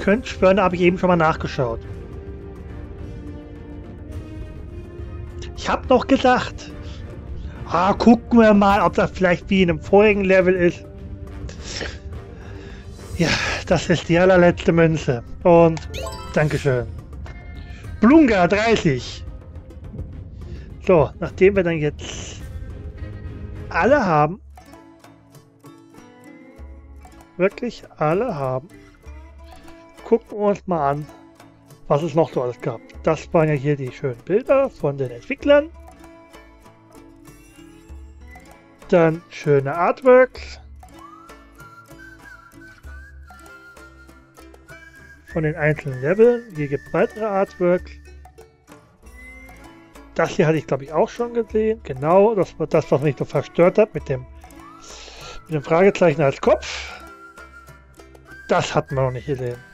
könnte schwören, da habe ich eben schon mal nachgeschaut. Ich habe noch gedacht, ah, gucken wir mal, ob das vielleicht wie in einem vorigen Level ist. Ja, das ist die allerletzte Münze. Und Dankeschön. Blunga 30. So, nachdem wir dann jetzt alle haben, wirklich alle haben, gucken wir uns mal an, was es noch so alles gab. Das waren ja hier die schönen Bilder von den Entwicklern. Dann schöne Artworks. Von den einzelnen Leveln. Hier gibt es weitere Artworks. Das hier hatte ich glaube ich auch schon gesehen. Genau, das war das, was mich so verstört hat mit dem, mit dem Fragezeichen als Kopf. Das hatten wir noch nicht gesehen.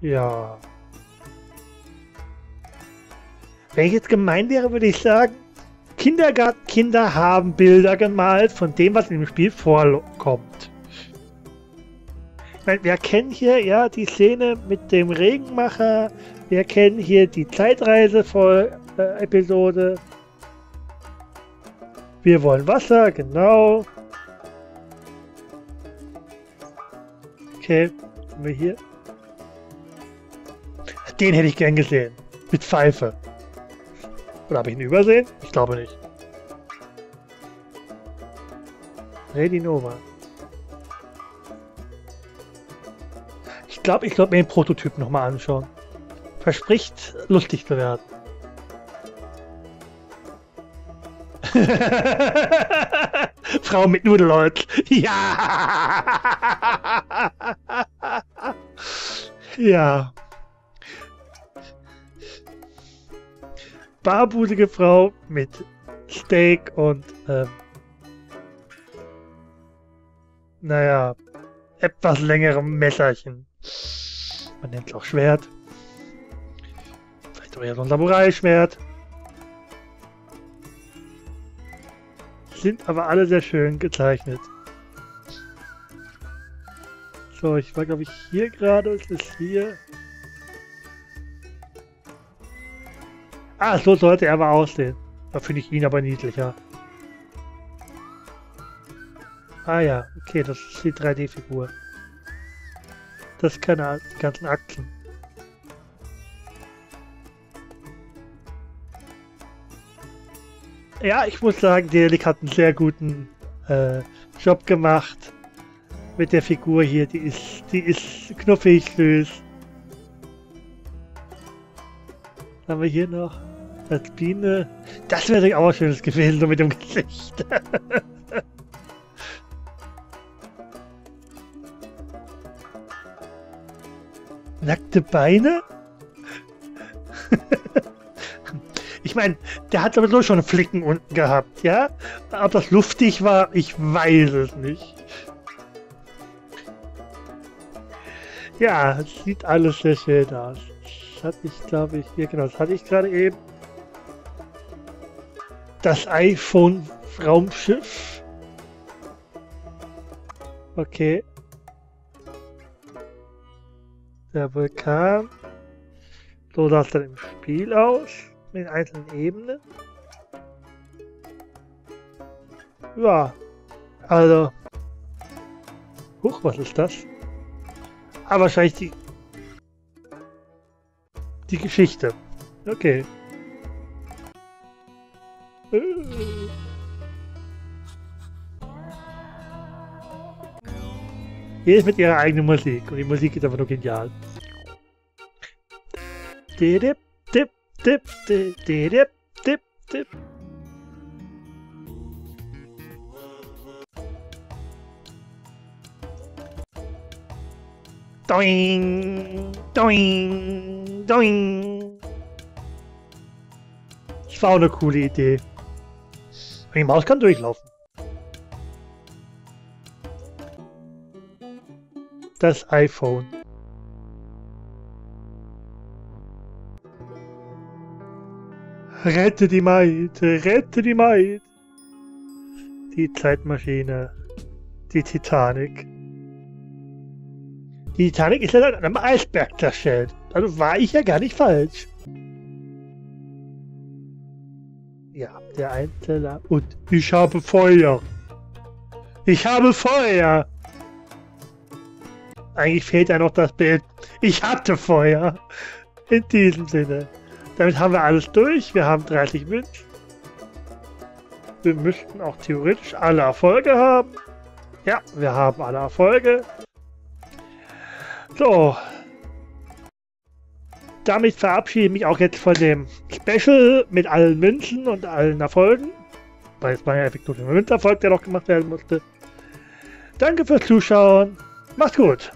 Ja. Wenn ich jetzt gemein wäre, würde ich sagen, Kindergartenkinder haben Bilder gemalt von dem, was dem Spiel vorkommt. Meine, wir kennen hier ja die Szene mit dem Regenmacher. Wir kennen hier die Zeitreise-Episode. Wir wollen Wasser, genau. Okay, haben wir hier. Den hätte ich gern gesehen. Mit Pfeife. Oder habe ich ihn übersehen? Ich glaube nicht. Lady Nova. Ich glaube, ich sollte mir den Prototyp nochmal anschauen. Verspricht, lustig zu werden. Frau mit Nudelholz. Ja! ja. Barbudige Frau mit Steak und, ähm, naja, etwas längerem Messerchen. Man nennt es auch Schwert. Vielleicht auch eher so ein Samurai-Schwert. Sind aber alle sehr schön gezeichnet. So, ich war glaube ich hier gerade, es ist hier. Ah, so sollte er aber aussehen. Da finde ich ihn aber niedlicher. Ah ja, okay, das ist die 3D-Figur. Das ist keine ganzen Aktien. Ja, ich muss sagen, Delik hat einen sehr guten äh, Job gemacht mit der Figur hier. Die ist, die ist knuffig süß. haben wir hier noch? Als Biene. Das wäre auch ein schönes gewesen, so mit dem Gesicht. Nackte Beine? ich meine, der hat sowieso schon Flicken unten gehabt, ja? Ob das luftig war, ich weiß es nicht. Ja, sieht alles sehr schön aus. Das hatte ich, glaube ich, hier genau, das hatte ich gerade eben das iPhone-Raumschiff. Okay. Der Vulkan. So sah es dann im Spiel aus. Mit einzelnen Ebenen. Ja. Also. Huch, was ist das? Ah, wahrscheinlich die. Die Geschichte. Okay. Ist mit ihrer eigenen Musik und die Musik ist einfach nur genial. Dip, dip, dip, dip, dip, dip, dip. Doing, doing, doing. Das war auch eine coole Idee. Die Maus kann durchlaufen. Das iPhone. Rette die Maid, rette die Maid. Die Zeitmaschine. die Titanic. Die Titanic ist ja an einem Eisberg zerschellt. Also war ich ja gar nicht falsch. Ja, der Einzeller. Und ich habe Feuer. Ich habe Feuer. Eigentlich fehlt ja noch das Bild. Ich hatte Feuer. In diesem Sinne. Damit haben wir alles durch. Wir haben 30 Münzen. Wir müssten auch theoretisch alle Erfolge haben. Ja, wir haben alle Erfolge. So. Damit verabschiede ich mich auch jetzt von dem Special mit allen Münzen und allen Erfolgen. Weil es war ja effektiv der Münzerfolg, der noch gemacht werden musste. Danke fürs Zuschauen. Macht's gut.